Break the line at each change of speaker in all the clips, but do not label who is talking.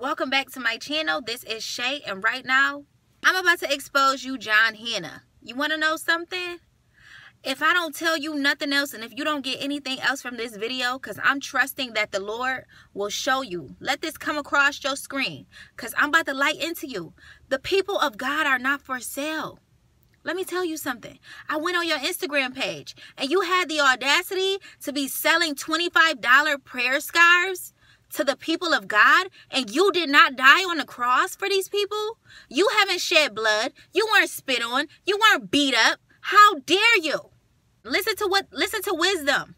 welcome back to my channel. This is shay and right now i'm about to expose you john hannah. You want to know something? If i don't tell you nothing else and if you don't get anything else from this video because i'm trusting that the lord will show you. Let this come across your screen because i'm about to light into you. The people of god are not for sale. Let me tell you something. I went on your Instagram page and you had the audacity to be selling $25 prayer scarves to the people of God and you did not die on the cross for these people? You haven't shed blood. You weren't spit on. You weren't beat up. How dare you? Listen to what listen to wisdom.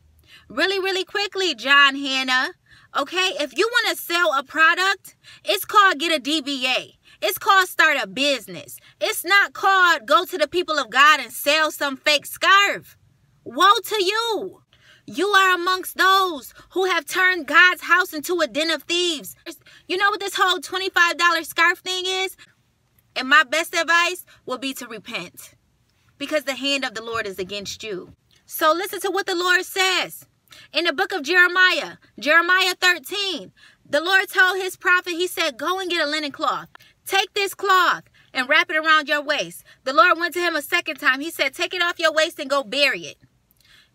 Really, really quickly, John Hannah. Okay, if you want to sell a product, it's called get a DBA. It's called start a business. It's not called go to the people of God and sell some fake scarf. Woe to you. You are amongst those who have turned God's house into a den of thieves. You know what this whole $25 scarf thing is? And my best advice will be to repent because the hand of the Lord is against you. So listen to what the Lord says in the book of Jeremiah, Jeremiah 13. The Lord told his prophet, he said, go and get a linen cloth. Take this cloth and wrap it around your waist. The Lord went to him a second time. He said, take it off your waist and go bury it.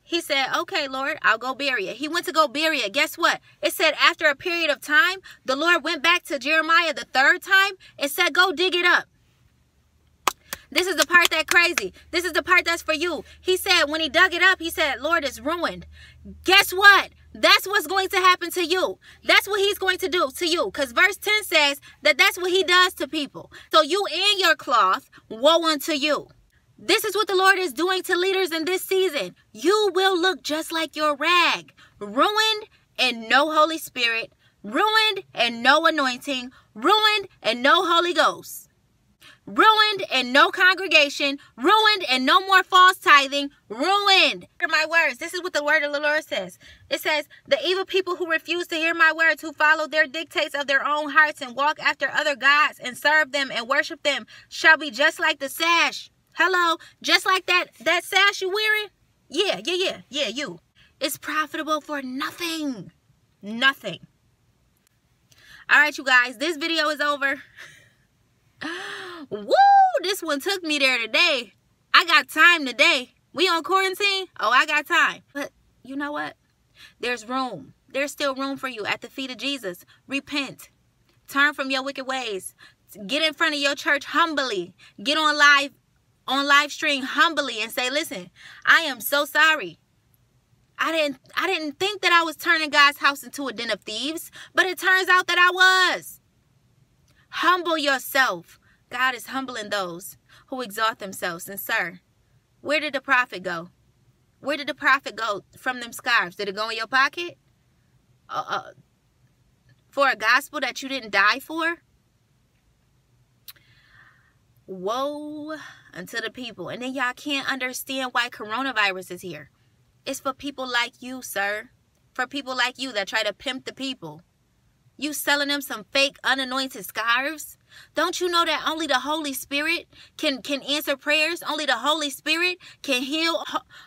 He said, okay, Lord, I'll go bury it. He went to go bury it. Guess what? It said after a period of time, the Lord went back to Jeremiah the third time and said, go dig it up. This is the part that crazy. This is the part that's for you. He said when he dug it up, he said, Lord, it's ruined. Guess what? That's what's going to happen to you. That's what he's going to do to you. Because verse 10 says that that's what he does to people. So you and your cloth, woe unto you. This is what the Lord is doing to leaders in this season. You will look just like your rag, ruined and no Holy Spirit, ruined and no anointing, ruined and no Holy Ghost ruined and no congregation, ruined and no more false tithing, ruined. Hear my words. This is what the word of the Lord says. It says, the evil people who refuse to hear my words, who follow their dictates of their own hearts and walk after other gods and serve them and worship them, shall be just like the sash. Hello, just like that, that sash you're wearing? Yeah, yeah, yeah, yeah, you. It's profitable for nothing. Nothing. All right, you guys, this video is over. Woo! This one took me there today. I got time today. We on quarantine? Oh, I got time. But you know what? There's room. There's still room for you at the feet of Jesus. Repent. Turn from your wicked ways. Get in front of your church humbly. Get on live on live stream humbly and say, "Listen, I am so sorry. I didn't I didn't think that I was turning God's house into a den of thieves, but it turns out that I was." Humble yourself. God is humbling those who exalt themselves. And sir, where did the profit go? Where did the profit go from them scarves? Did it go in your pocket? Uh, uh, for a gospel that you didn't die for? Woe unto the people. And then y'all can't understand why coronavirus is here. It's for people like you, sir. For people like you that try to pimp the people. You selling them some fake unanointed scarves? Don't you know that only the Holy Spirit can can answer prayers? Only the Holy Spirit can heal.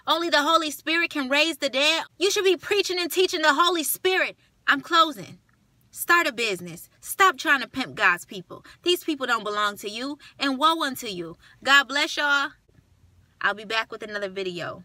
Only the Holy Spirit can raise the dead. You should be preaching and teaching the Holy Spirit. I'm closing. Start a business. Stop trying to pimp God's people. These people don't belong to you and woe unto you. God bless y'all. I'll be back with another video.